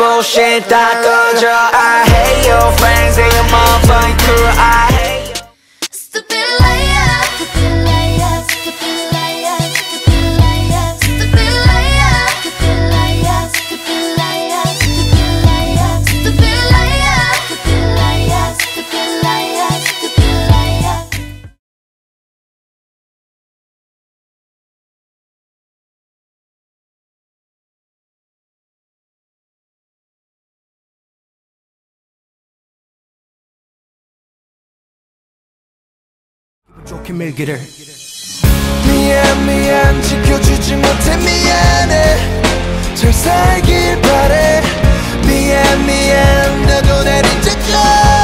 bullshit 大哥着爱，还有 friends and your motherfucking crew 爱。 이렇게 밀기를. 미안 미안 지켜주지 못해 미안해. 잘 살길 바래. 미안 미안 너도 날 잊어줘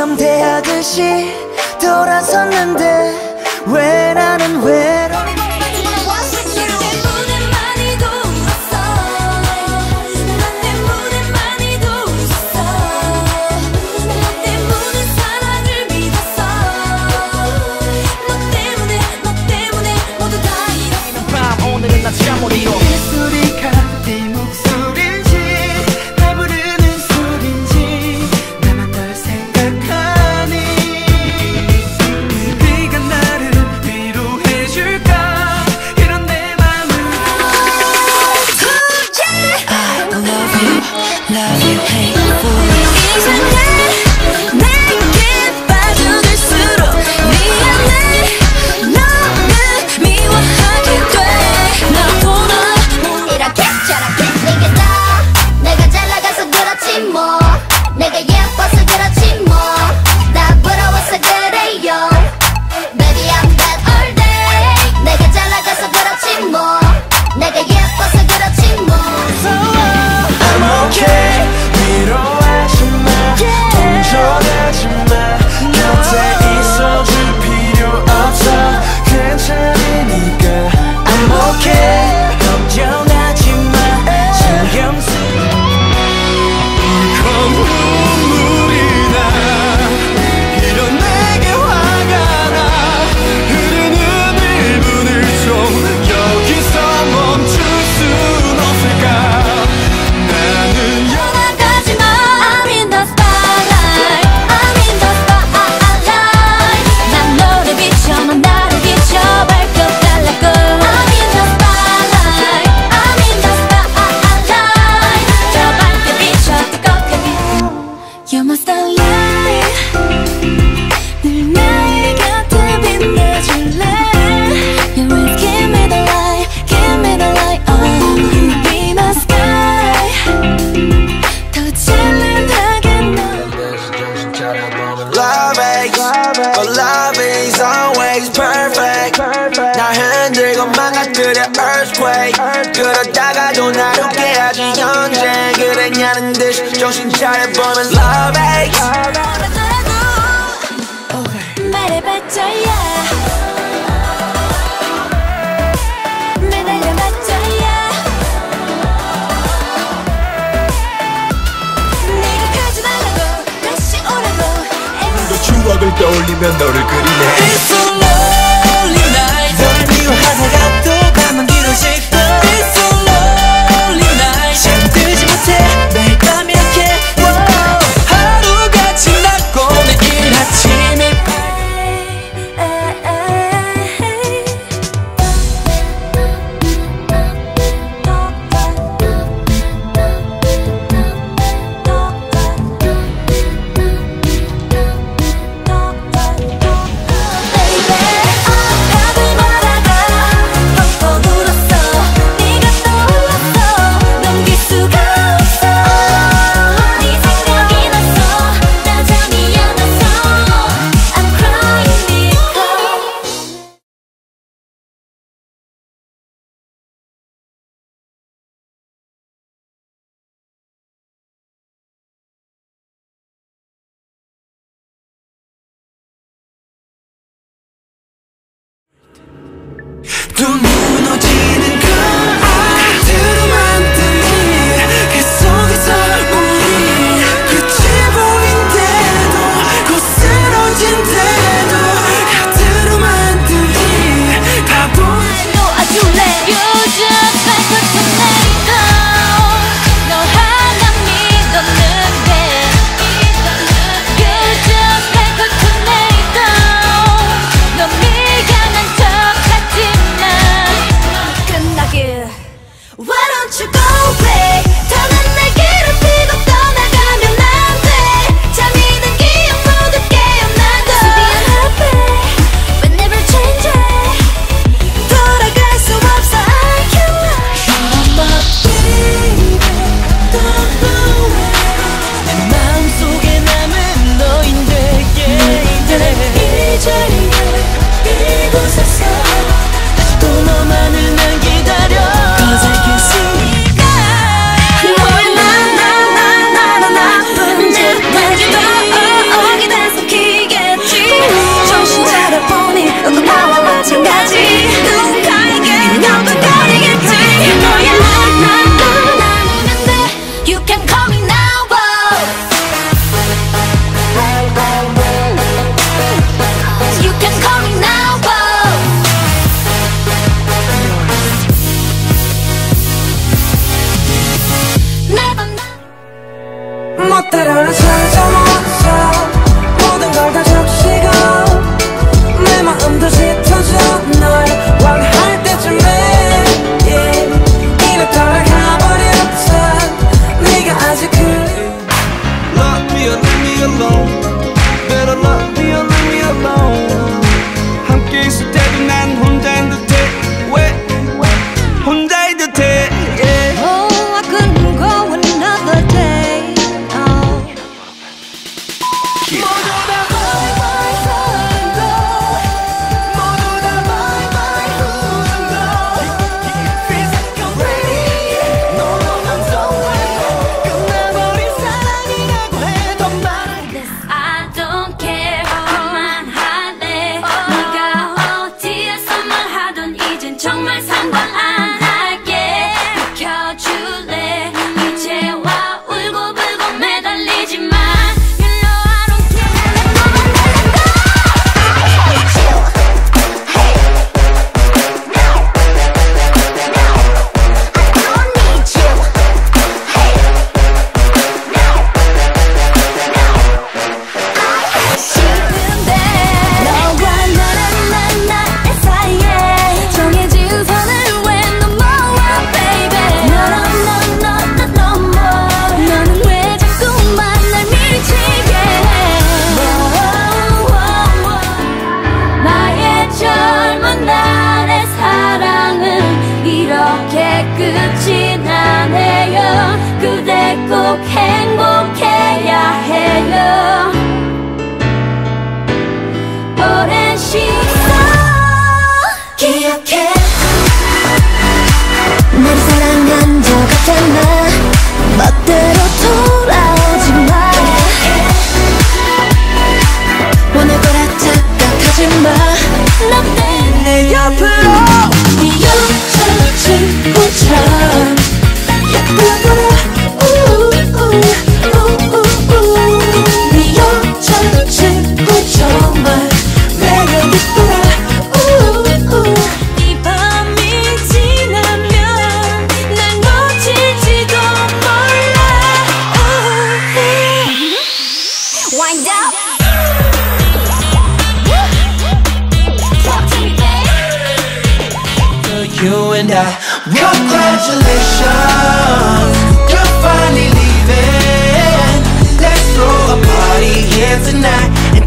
남대하듯이 돌아섰는데 떠올리면 너를 그리네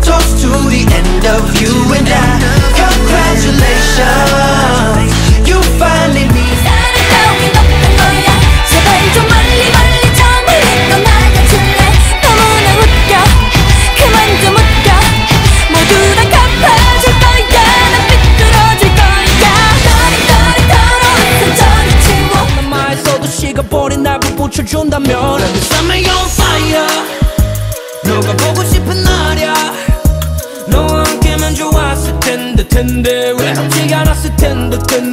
toast to the end of you and I. Nothing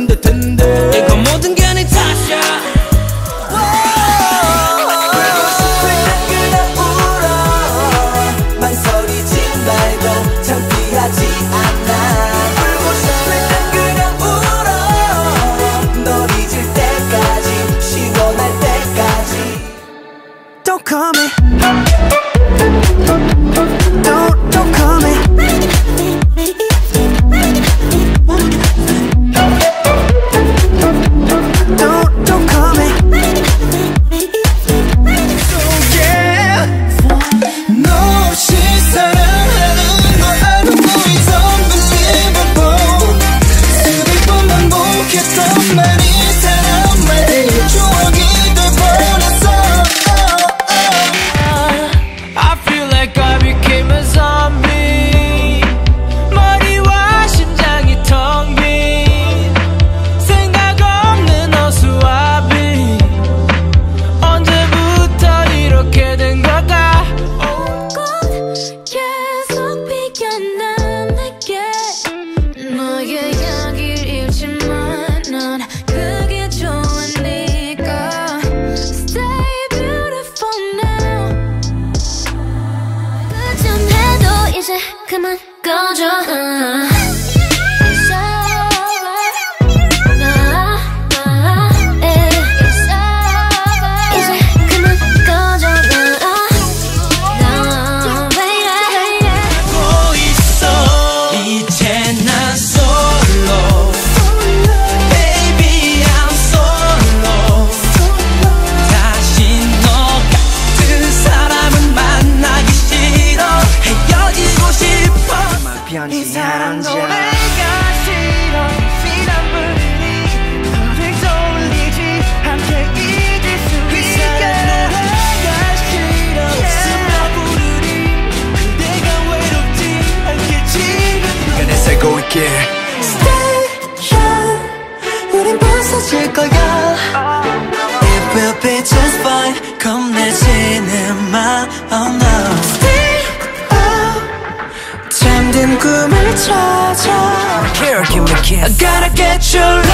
I gotta get your love.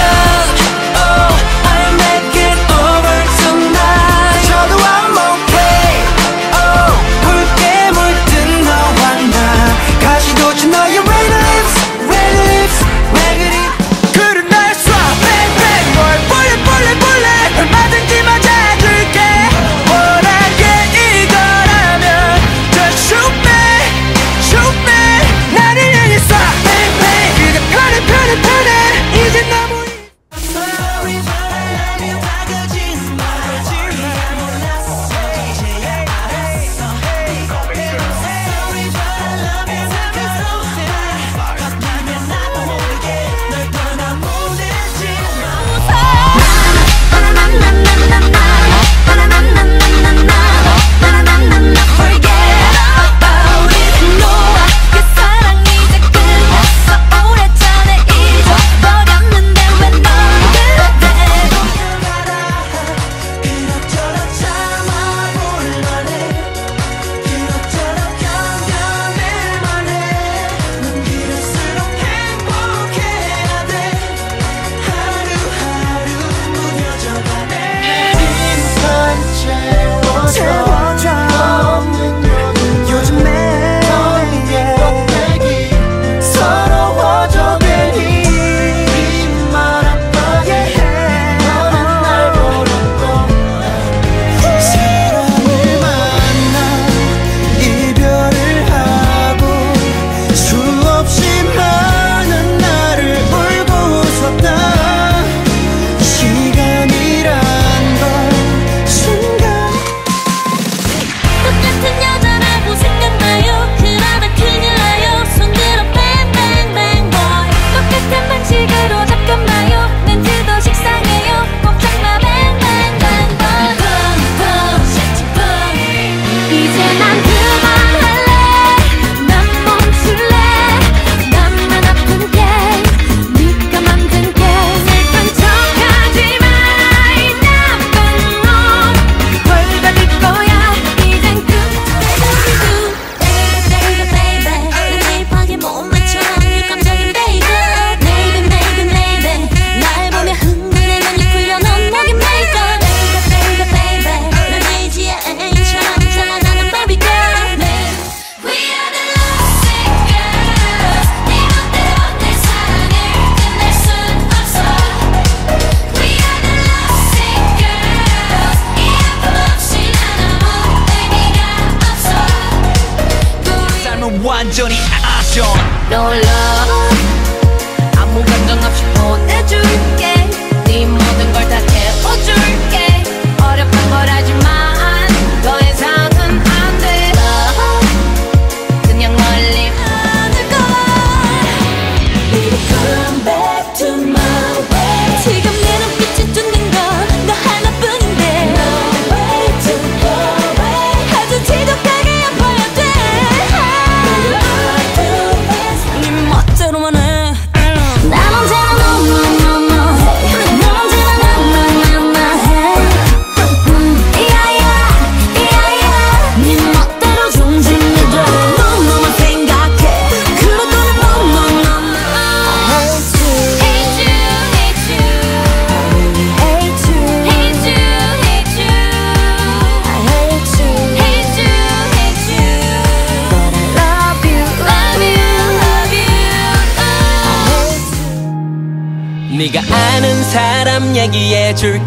No love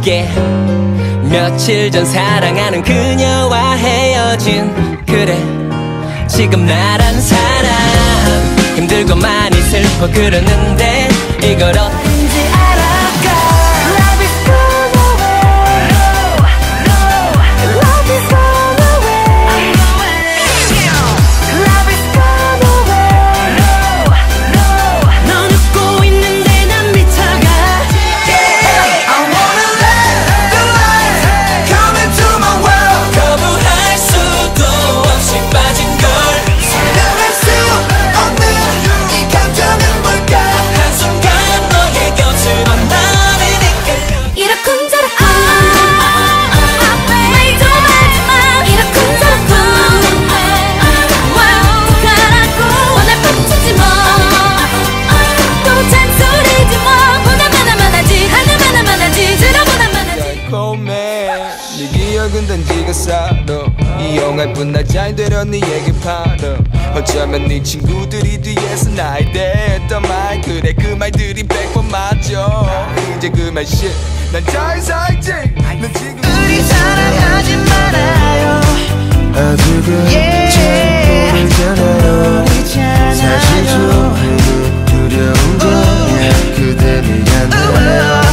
함께 며칠 전 사랑하는 그녀와 헤어진 그래 지금 나란 사람 힘들고 많이 슬퍼 그러는데 이걸 어떻게 생각뿐 나잘 되려 니에게 바람 어쩌면 네 친구들이 뒤에서 날 대했던 말. 그래 그 말들이 백번 맞죠. 이제 그만 쉿. 난잘 살지. 난 지금 우리 사랑하지 말아요. 아직은 yeah. 잘 모르잖아요. 사실 좀 두려운 건 그대를 향해.